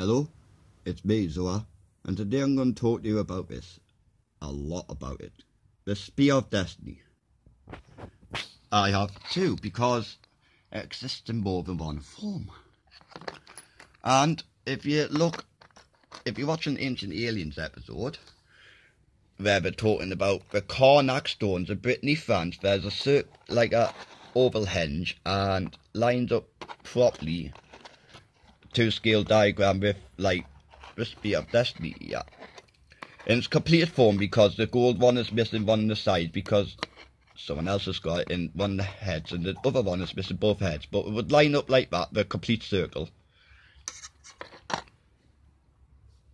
Hello, it's me, Zoa, and today I'm going to talk to you about this. A lot about it. The Spear of Destiny. I have two because it exists in more than one form. And if you look, if you watch an Ancient Aliens episode, where they're talking about the Carnac stones of Brittany, France, there's a circle, like a oval henge and lined up properly two scale diagram with like recipe of destiny yeah. In its complete form because the gold one is missing one on the side because someone else has got it in one the heads and the other one is missing both heads but it would line up like that the complete circle.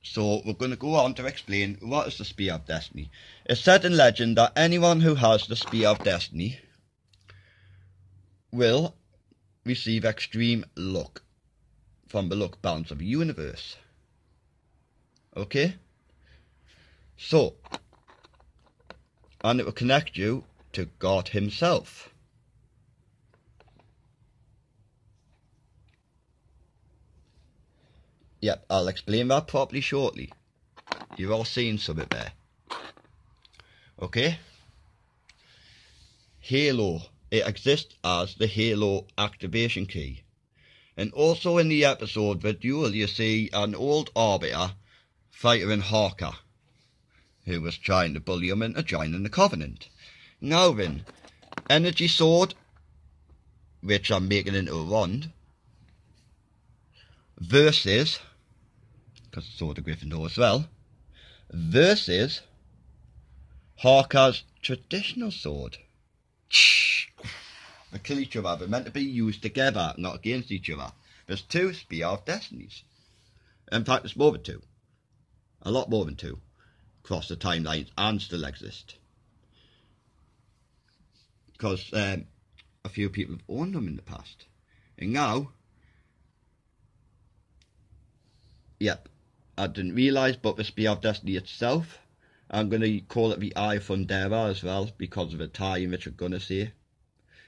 So we're going to go on to explain what is the spear of destiny. It's said in legend that anyone who has the spear of destiny will receive extreme luck from the luck bounce of the universe. Okay? So, and it will connect you to God Himself. Yep, I'll explain that properly shortly. You've all seen something there. Okay? Halo. It exists as the Halo activation key. And also in the episode the duel you see an old arbiter fighting Haka, who was trying to bully him into joining the Covenant. Now then, Energy Sword, which I'm making into a wand, versus, because Sword of Gryffindor as well, versus Haka's traditional sword. They kill each other. They're meant to be used together, not against each other. There's two Spear of Destinies. In fact, there's more than two. A lot more than two. Across the timelines and still exist. Because um, a few people have owned them in the past. And now, yep, I didn't realise, but the Spear of Destiny itself, I'm going to call it the Eye of Thundera as well, because of the time which I'm going to say.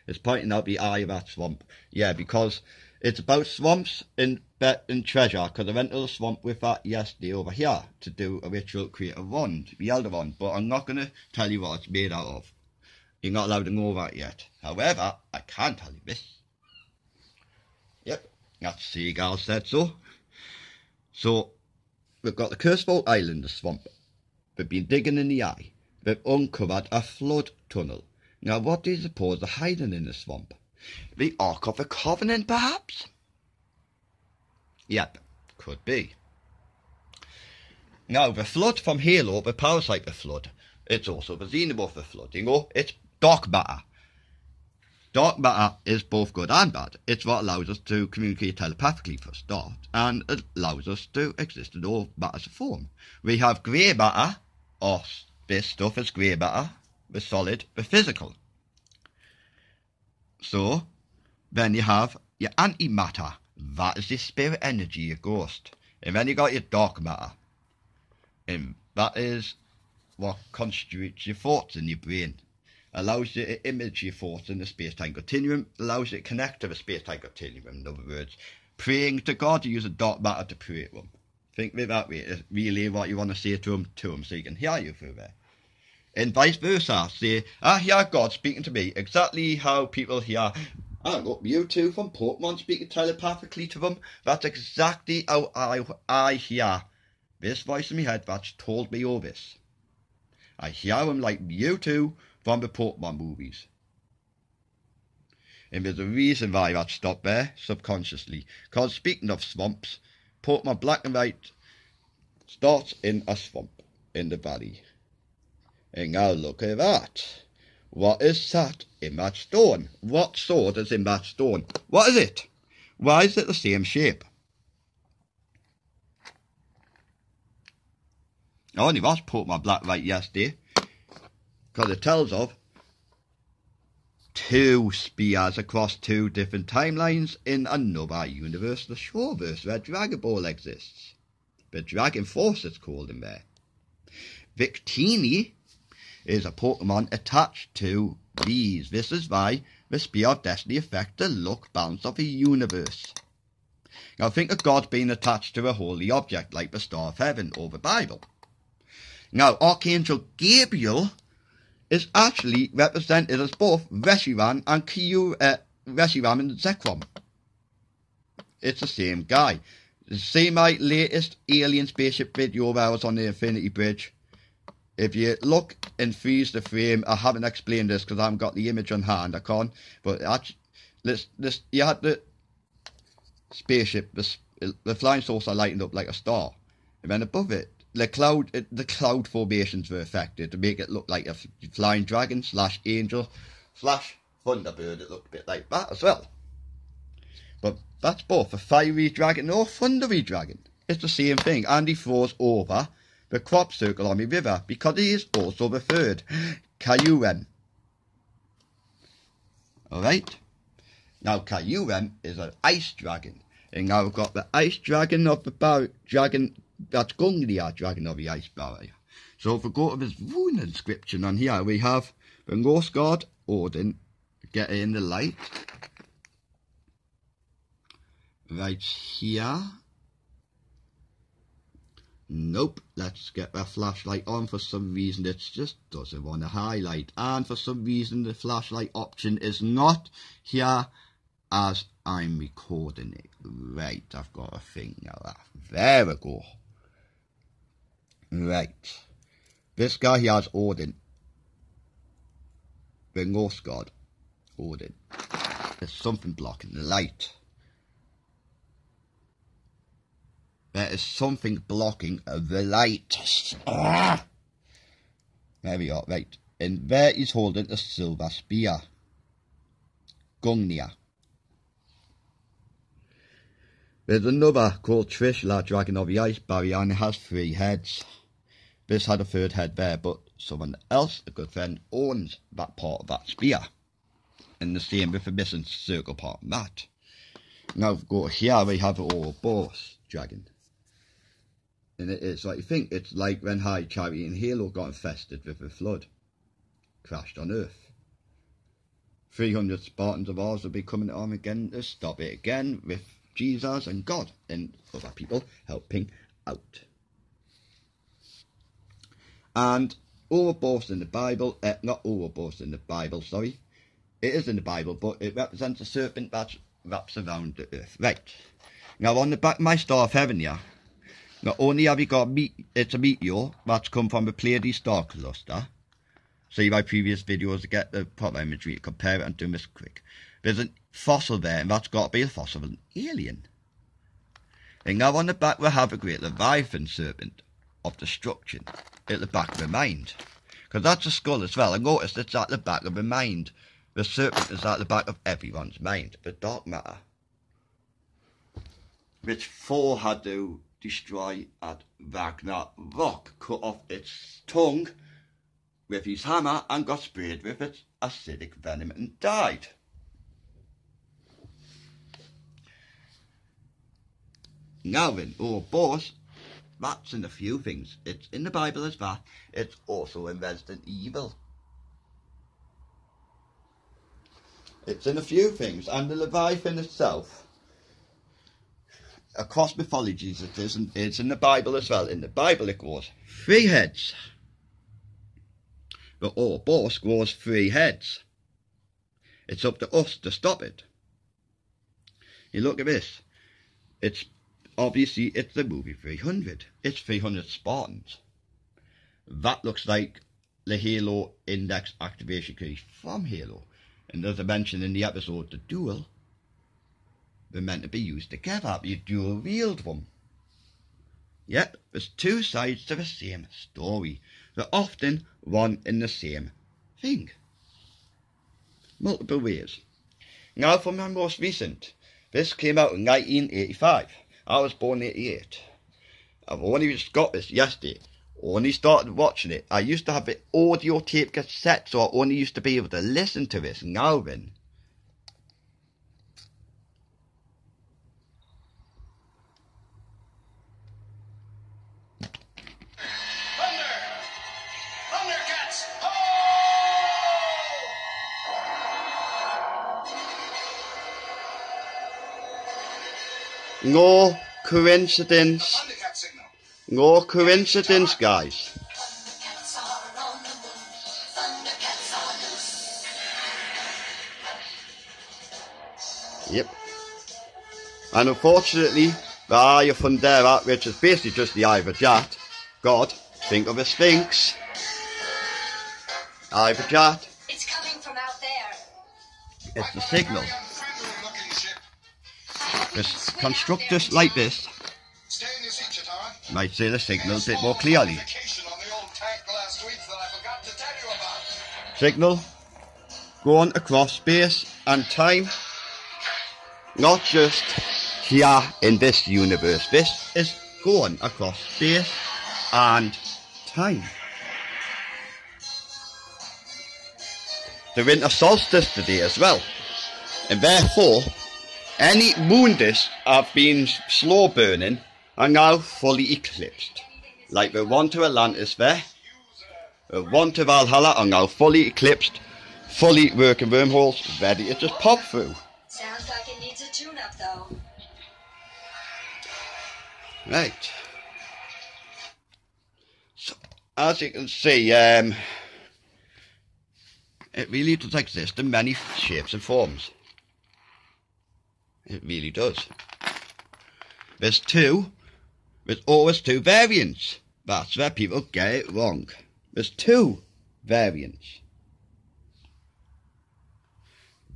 It's pointing out the eye of that swamp. Yeah, because it's about swamps in bet and treasure. Because I went to the swamp with that yesterday over here to do a ritual create a wand, the elder wand. But I'm not going to tell you what it's made out of. You're not allowed to know that yet. However, I can tell you this. Yep, that seagull said so. So, we've got the Curseful Island, swamp. We've been digging in the eye. We've uncovered a flood tunnel. Now, what do you suppose are hiding in the swamp? The Ark of the Covenant, perhaps? Yep, could be. Now, the flood from Halo, the parasite flood, it's also the xenomorph the flood. You know, it's dark matter. Dark matter is both good and bad. It's what allows us to communicate telepathically for a start, and it allows us to exist in all matters of form. We have grey matter, or this stuff is grey matter, the solid, the physical. So, then you have your antimatter. That is your spirit energy, your ghost. And then you got your dark matter. And that is what constitutes your thoughts in your brain. Allows you to image your thoughts in the space-time continuum. Allows you to connect to the space-time continuum, in other words. Praying to God, you use a dark matter to pray to him. Think of it that way. It's really what you want to say to him, to him, so he can hear you through there and vice versa. Say, I hear God speaking to me exactly how people hear. I got Mewtwo from Pokemon speaking telepathically to them. That's exactly how I, I hear this voice in my head that's told me all this. I hear him like Mewtwo from the Pokemon movies. And there's a reason why that stopped there, subconsciously. Because speaking of swamps, Pokemon Black and White starts in a swamp in the valley. And now look at that. What is that in that stone? What sword is in that stone? What is it? Why is it the same shape? I only was put my black light yesterday because it tells of two spears across two different timelines in another universe, the Shoal Verse, where Dragon Ball exists. The Dragon Force called in there. Victini is a Pokemon attached to these. This is why the Spear of Destiny affects the luck balance of the universe. Now think of God being attached to a holy object like the Star of Heaven or the Bible. Now Archangel Gabriel is actually represented as both Reshiram and Kiyu, uh, Reshiram and Zekrom. It's the same guy. See my latest alien spaceship video where I was on the Infinity Bridge. If you look and freeze the frame, I haven't explained this because I haven't got the image on hand. I can't. But actually, this, this, you had the spaceship, the, the flying saucer lightened up like a star. And then above it, the cloud, the cloud formations were affected to make it look like a flying dragon slash angel slash thunderbird. It looked a bit like that as well. But that's both a fiery dragon or thundery dragon. It's the same thing. And he throws over the crop circle on the river because he is also the third, Kyurem. Alright? Now Kyurem is an ice dragon. And now we've got the ice dragon of the bar dragon that's Gungnir uh, dragon of the ice barrier. So if we go to this rune inscription on here, we have the Norse god Odin get in the light right here. Nope, let's get the flashlight on. For some reason it just doesn't want to highlight. And for some reason the flashlight option is not here as I'm recording it. Right, I've got a thing now. Ah, there we go. Right. This guy here has Odin. The Norse god. Odin. There's something blocking the light. There is something blocking the light. Ah! There we are, right. And there he's holding a silver spear. Gungnir. There's another called Trishula, Dragon of the Ice Barrier, and it has three heads. This had a third head there, but someone else, a good friend, owns that part of that spear. And the same with the missing circle part of that. Now, go here, we have our boss dragon. And it is like, you think it's like when High Charity and Halo got infested with a flood. Crashed on Earth. 300 Spartans of ours will be coming on again to stop it again with Jesus and God and other people helping out. And Ouroboros in the Bible, uh, not Ouroboros in the Bible, sorry. It is in the Bible, but it represents a serpent that wraps around the earth. Right. Now on the back of my Star of Heaven here, not only have you got meat, it's a meteor that's come from the Pleiades star cluster. See my previous videos to get the proper imagery to compare it and do this quick. There's a fossil there, and that's got to be a fossil of an alien. And now on the back we have a great Leviathan serpent of destruction at the back of the mind. Because that's a skull as well. I noticed it's at the back of the mind. The serpent is at the back of everyone's mind. The dark matter. Which Thor had to destroy at Ragnarok, cut off its tongue with his hammer and got sprayed with its acidic venom and died. Now then, oh boss, that's in a few things. It's in the Bible as that. It's also in Resident Evil. It's in a few things, and the Leviathan itself across mythologies it is, and it's in the Bible as well. In the Bible it goes three heads. But oh, Ouroboros grows three heads. It's up to us to stop it. You look at this. It's obviously it's the movie 300. It's 300 Spartans. That looks like the Halo Index activation key from Halo. And as I mentioned in the episode, The Duel, they're meant to be used together. You dual wield one. Yet, there's two sides to the same story. They're often one and the same thing. Multiple ways. Now for my most recent. This came out in 1985. I was born in 88. I've only just got this yesterday. Only started watching it. I used to have the audio tape cassette, so I only used to be able to listen to this. Now then, No coincidence. No coincidence, guys. Yep. And unfortunately, the Eye of Thundera, which is basically just the Eye of Wadjet, God, think of a Sphinx. Eye of Wadjet. It's coming from out there. It's the signal. Because constructors like this might see the signal a bit more clearly. Signal going across space and time not just here in this universe. This is going across space and time. The winter solstice today as well. And therefore, any moon discs have been slow burning are now fully eclipsed. Like the one to Atlantis there, the one to Valhalla are now fully eclipsed, fully working wormholes, ready to just pop through. Sounds like it needs a tune-up, though. Right. So, as you can see, um, it really does exist in many shapes and forms. It really does. There's two, there's always two variants. That's where people get it wrong. There's two variants.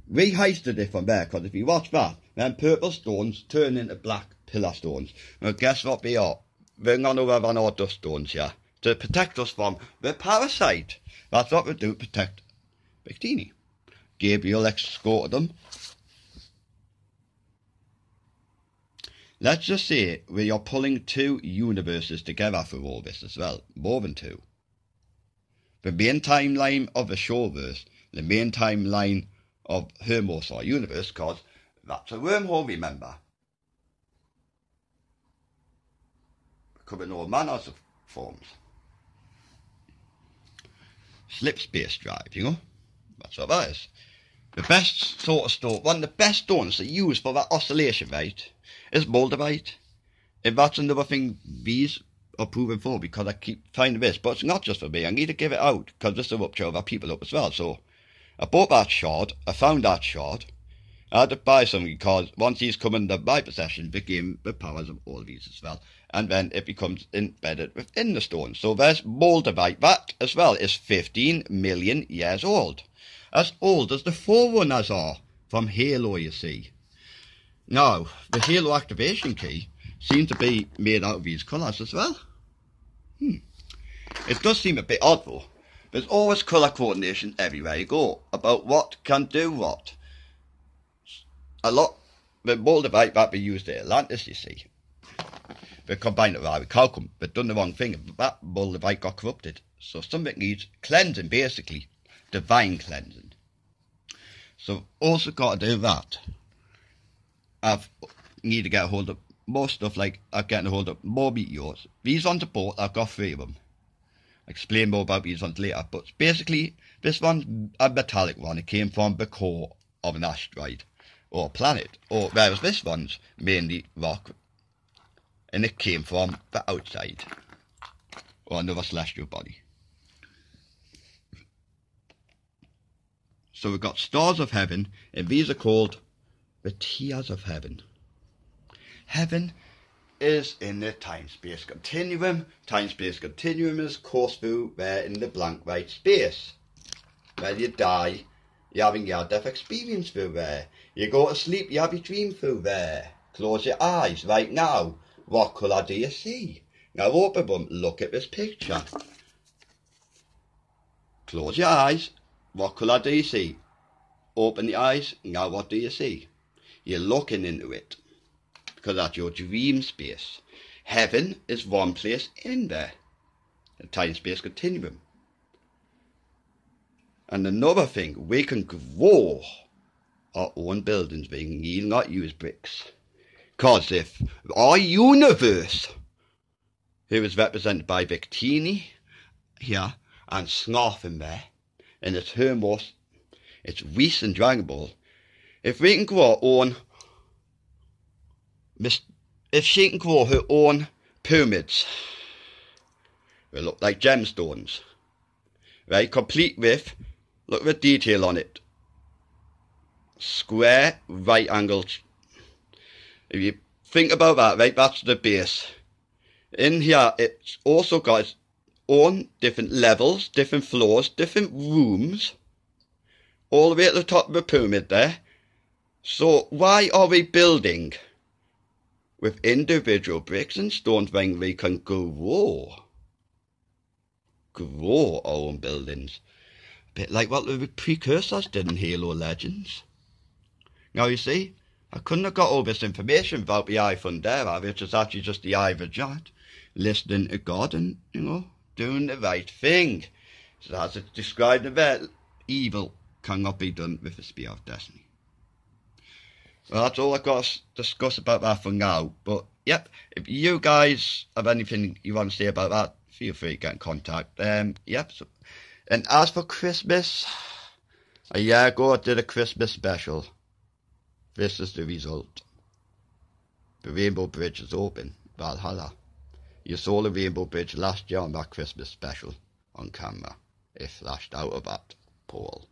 We heisted it from there because if you watch that, then purple stones turn into black pillar stones. Well, guess what they are? They're none other than our dust stones here to protect us from the parasite. That's what we do to protect Victini. Gabriel escorted them. Let's just say we are pulling two universes together for all this as well, more than two. The main timeline of the Shoal Verse, the main timeline of Hermos universe, because that's a wormhole, remember. Come in all manners of forms. Slip space drive, you know? That's what that is. The best sort of stone, one of the best stones to use for that oscillation rate is moldavite. And that's another thing these are proven for because I keep finding this, but it's not just for me. I need to give it out because this will upshow other people up as well. So I bought that shard, I found that shard. I had to buy some because once he's come into my possession, became the powers of all these as well. And then it becomes embedded within the stone. So there's moldavite. That as well is 15 million years old. As old as the forerunners are from Halo, you see. Now, the Halo activation key seems to be made out of these colours as well. Hmm. It does seem a bit odd though. There's always colour coordination everywhere you go about what can do what. A lot, the moldavite that we used at Atlantis, you see, they combined it with calcum, but done the wrong thing. That moldavite got corrupted. So something needs cleansing, basically, divine cleansing. So also got to do that. I've need to get a hold of more stuff like I'm getting a hold of more meteors. These ones are bought, I've got three of them. I'll explain more about these ones later. But basically, this one's a metallic one. It came from the core of an asteroid or planet. Or whereas this one's mainly rock. And it came from the outside. Or another celestial body. So we've got stars of heaven, and these are called the tears of heaven. Heaven is in the time-space continuum. Time-space continuum is course through there in the blank white space. Where you die, you're having your death experience through there. You go to sleep, you have your dream through there. Close your eyes right now. What colour do you see? Now open them, look at this picture. Close your eyes. What colour do you see? Open the eyes. Now what do you see? You're looking into it because that's your dream space. Heaven is one place in there, a time space continuum. And another thing, we can grow our own buildings. We need not use bricks. Because if our universe, who is represented by Victini here and Snarfin there, and its Hermos, its Reese and Dragon Ball, if we can grow our own if she can grow her own pyramids, they look like gemstones, right? Complete with, look at the detail on it. Square, right angles. If you think about that, right, that's the base. In here, it's also got its own different levels, different floors, different rooms, all the way at the top of the pyramid there. So why are we building with individual bricks and stones when we can grow? Grow our own buildings. A bit like what the precursors did in Halo Legends. Now you see, I couldn't have got all this information without the eye Thundera, which is actually just the eye of a giant, listening to God and, you know, doing the right thing. So as it's described in there, evil cannot be done with the spear of destiny. Well, that's all I've got to discuss about that for now. But, yep, if you guys have anything you want to say about that, feel free to get in contact. Um, yep. So, and as for Christmas, a year ago I did a Christmas special. This is the result. The Rainbow Bridge is open, Valhalla. You saw the Rainbow Bridge last year on that Christmas special on camera. It flashed out of that pole.